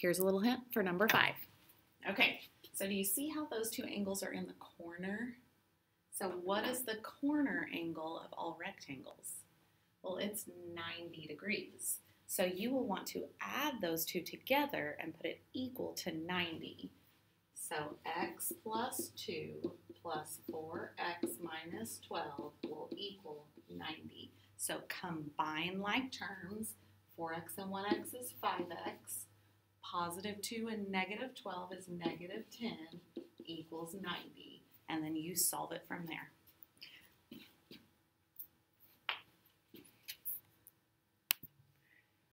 Here's a little hint for number five. Okay, so do you see how those two angles are in the corner? So what is the corner angle of all rectangles? Well, it's 90 degrees. So you will want to add those two together and put it equal to 90. So x plus 2 plus 4x minus 12 will equal 90. So combine like terms. 4x and 1x is 5x. Positive 2 and negative 12 is negative 10 equals 90. And then you solve it from there.